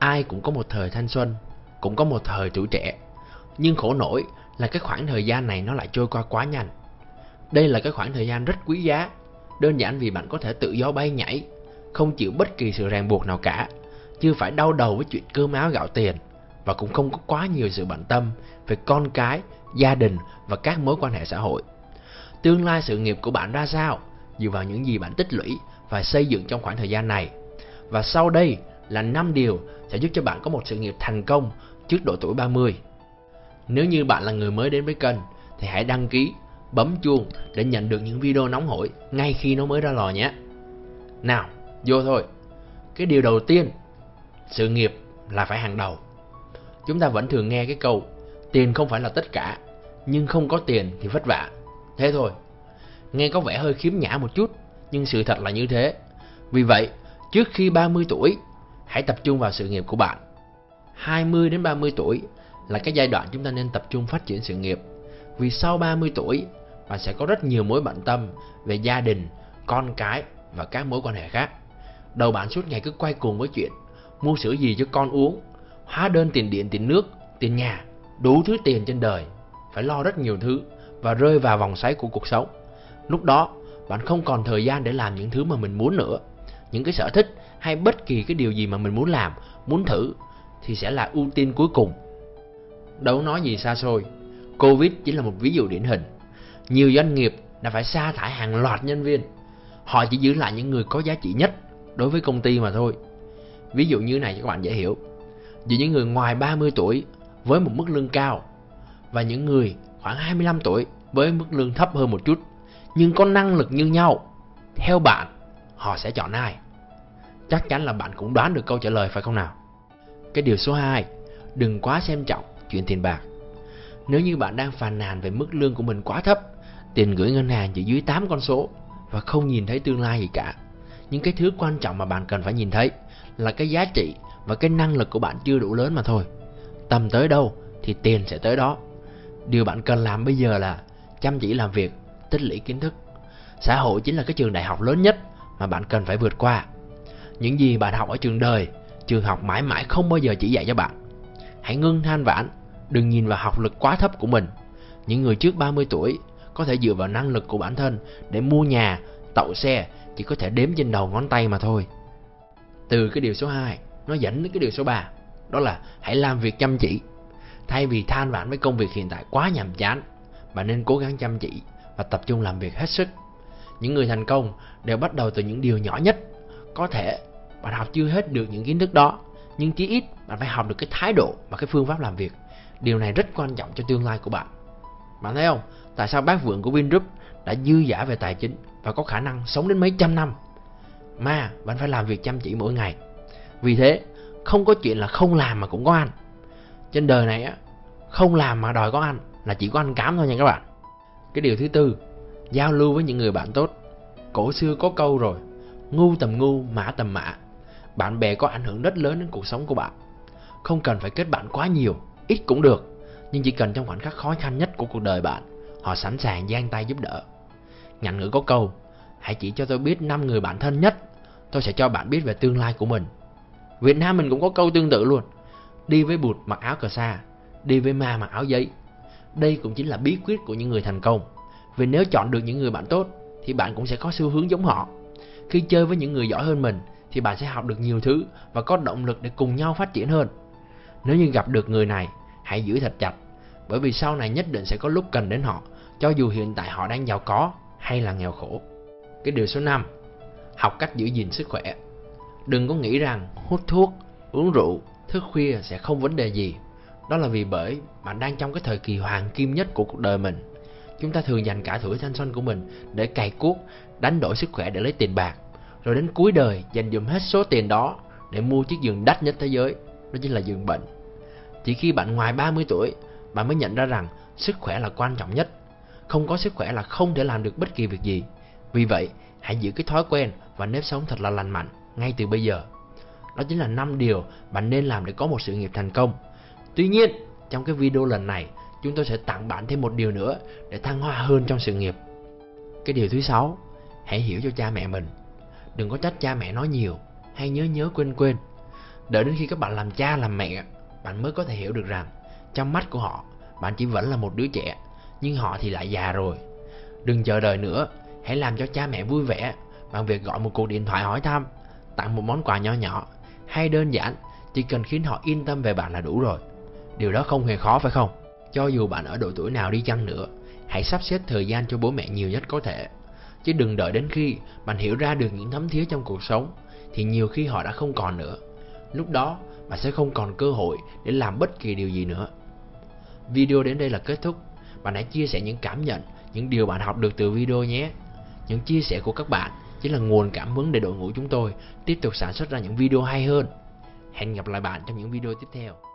ai cũng có một thời thanh xuân, cũng có một thời tuổi trẻ. Nhưng khổ nổi là cái khoảng thời gian này nó lại trôi qua quá nhanh. Đây là cái khoảng thời gian rất quý giá, đơn giản vì bạn có thể tự do bay nhảy, không chịu bất kỳ sự ràng buộc nào cả, chưa phải đau đầu với chuyện cơm áo gạo tiền và cũng không có quá nhiều sự bận tâm về con cái, gia đình và các mối quan hệ xã hội. Tương lai sự nghiệp của bạn ra sao dựa vào những gì bạn tích lũy và xây dựng trong khoảng thời gian này. Và sau đây là 5 điều sẽ giúp cho bạn có một sự nghiệp thành công trước độ tuổi 30. Nếu như bạn là người mới đến với kênh thì hãy đăng ký, bấm chuông để nhận được những video nóng hổi ngay khi nó mới ra lò nhé. Nào, vô thôi. Cái điều đầu tiên, sự nghiệp là phải hàng đầu. Chúng ta vẫn thường nghe cái câu tiền không phải là tất cả, nhưng không có tiền thì vất vả. Thế thôi. Nghe có vẻ hơi khiếm nhã một chút, nhưng sự thật là như thế. Vì vậy, trước khi 30 tuổi, hãy tập trung vào sự nghiệp của bạn. 20 đến 30 tuổi là cái giai đoạn chúng ta nên tập trung phát triển sự nghiệp. Vì sau 30 tuổi, bạn sẽ có rất nhiều mối bận tâm về gia đình, con cái và các mối quan hệ khác. Đầu bạn suốt ngày cứ quay cuồng với chuyện mua sữa gì cho con uống, hóa đơn tiền điện, tiền nước, tiền nhà, đủ thứ tiền trên đời, phải lo rất nhiều thứ và rơi vào vòng xoáy của cuộc sống. Lúc đó, bạn không còn thời gian để làm những thứ mà mình muốn nữa. Những cái sở thích hay bất kỳ cái điều gì mà mình muốn làm, muốn thử thì sẽ là ưu tiên cuối cùng. Đâu nói gì xa xôi, Covid chỉ là một ví dụ điển hình. Nhiều doanh nghiệp đã phải sa thải hàng loạt nhân viên. Họ chỉ giữ lại những người có giá trị nhất đối với công ty mà thôi. Ví dụ như này cho các bạn dễ hiểu. Giữa những người ngoài 30 tuổi với một mức lương cao và những người khoảng 25 tuổi với mức lương thấp hơn một chút nhưng có năng lực như nhau. Theo bạn, họ sẽ chọn ai? Chắc chắn là bạn cũng đoán được câu trả lời phải không nào? Cái điều số 2, đừng quá xem trọng chuyện tiền bạc. Nếu như bạn đang phàn nàn về mức lương của mình quá thấp, tiền gửi ngân hàng chỉ dưới 8 con số và không nhìn thấy tương lai gì cả. Những cái thứ quan trọng mà bạn cần phải nhìn thấy là cái giá trị và cái năng lực của bạn chưa đủ lớn mà thôi. Tầm tới đâu thì tiền sẽ tới đó. Điều bạn cần làm bây giờ là chăm chỉ làm việc, tích lũy kiến thức. Xã hội chính là cái trường đại học lớn nhất mà bạn cần phải vượt qua. Những gì bạn học ở trường đời, trường học mãi mãi không bao giờ chỉ dạy cho bạn. Hãy ngưng than vãn, đừng nhìn vào học lực quá thấp của mình. Những người trước 30 tuổi có thể dựa vào năng lực của bản thân để mua nhà, tậu xe chỉ có thể đếm trên đầu ngón tay mà thôi. Từ cái điều số 2, nó dẫn đến cái điều số 3, đó là hãy làm việc chăm chỉ. Thay vì than vãn với công việc hiện tại quá nhàm chán, bạn nên cố gắng chăm chỉ và tập trung làm việc hết sức. Những người thành công đều bắt đầu từ những điều nhỏ nhất. Có thể bạn học chưa hết được những kiến thức đó, nhưng chí ít bạn phải học được cái thái độ và cái phương pháp làm việc. Điều này rất quan trọng cho tương lai của bạn. Bạn thấy không? Tại sao bác vượng của Vingroup đã dư giả về tài chính và có khả năng sống đến mấy trăm năm? Mà bạn phải làm việc chăm chỉ mỗi ngày. Vì thế, không có chuyện là không làm mà cũng có ăn. Trên đời này á, không làm mà đòi có ăn là chỉ có ăn cám thôi nha các bạn. Cái điều thứ tư, giao lưu với những người bạn tốt. Cổ xưa có câu rồi, ngu tầm ngu, mã tầm mã. Bạn bè có ảnh hưởng rất lớn đến cuộc sống của bạn. Không cần phải kết bạn quá nhiều, ít cũng được. Nhưng chỉ cần trong khoảnh khắc khó khăn nhất của cuộc đời bạn, họ sẵn sàng giang tay giúp đỡ. Ngạn ngữ có câu, hãy chỉ cho tôi biết năm người bạn thân nhất, tôi sẽ cho bạn biết về tương lai của mình. Việt Nam mình cũng có câu tương tự luôn. Đi với bụt mặc áo cờ sa, đi với ma mặc áo giấy. Đây cũng chính là bí quyết của những người thành công. Vì nếu chọn được những người bạn tốt thì bạn cũng sẽ có xu hướng giống họ. Khi chơi với những người giỏi hơn mình thì bạn sẽ học được nhiều thứ và có động lực để cùng nhau phát triển hơn. Nếu như gặp được người này, hãy giữ thật chặt, bởi vì sau này nhất định sẽ có lúc cần đến họ, cho dù hiện tại họ đang giàu có hay là nghèo khổ. Cái điều số 5, học cách giữ gìn sức khỏe. Đừng có nghĩ rằng hút thuốc, uống rượu, thức khuya sẽ không vấn đề gì. Đó là vì bởi bạn đang trong cái thời kỳ hoàng kim nhất của cuộc đời mình. Chúng ta thường dành cả tuổi thanh xuân của mình để cày cuốc, đánh đổi sức khỏe để lấy tiền bạc. Rồi đến cuối đời dành dùm hết số tiền đó để mua chiếc giường đắt nhất thế giới, đó chính là giường bệnh. Chỉ khi bạn ngoài 30 tuổi, bạn mới nhận ra rằng sức khỏe là quan trọng nhất. Không có sức khỏe là không thể làm được bất kỳ việc gì. Vì vậy, hãy giữ cái thói quen và nếp sống thật là lành mạnh ngay từ bây giờ. Đó chính là năm điều bạn nên làm để có một sự nghiệp thành công. Tuy nhiên, trong cái video lần này, chúng tôi sẽ tặng bạn thêm một điều nữa để thăng hoa hơn trong sự nghiệp. Cái điều thứ sáu, hãy hiểu cho cha mẹ mình. Đừng có trách cha mẹ nói nhiều hay nhớ nhớ quên quên. Đợi đến khi các bạn làm cha làm mẹ, bạn mới có thể hiểu được rằng trong mắt của họ, bạn chỉ vẫn là một đứa trẻ, nhưng họ thì lại già rồi. Đừng chờ đợi nữa, hãy làm cho cha mẹ vui vẻ bằng việc gọi một cuộc điện thoại hỏi thăm, tặng một món quà nho nhỏ, hay đơn giản, chỉ cần khiến họ yên tâm về bạn là đủ rồi. Điều đó không hề khó phải không? Cho dù bạn ở độ tuổi nào đi chăng nữa, hãy sắp xếp thời gian cho bố mẹ nhiều nhất có thể. Chứ đừng đợi đến khi bạn hiểu ra được những thấm thía trong cuộc sống, thì nhiều khi họ đã không còn nữa. Lúc đó, bạn sẽ không còn cơ hội để làm bất kỳ điều gì nữa. Video đến đây là kết thúc. Bạn hãy chia sẻ những cảm nhận, những điều bạn học được từ video nhé. Những chia sẻ của các bạn chính là nguồn cảm hứng để đội ngũ chúng tôi tiếp tục sản xuất ra những video hay hơn. Hẹn gặp lại bạn trong những video tiếp theo.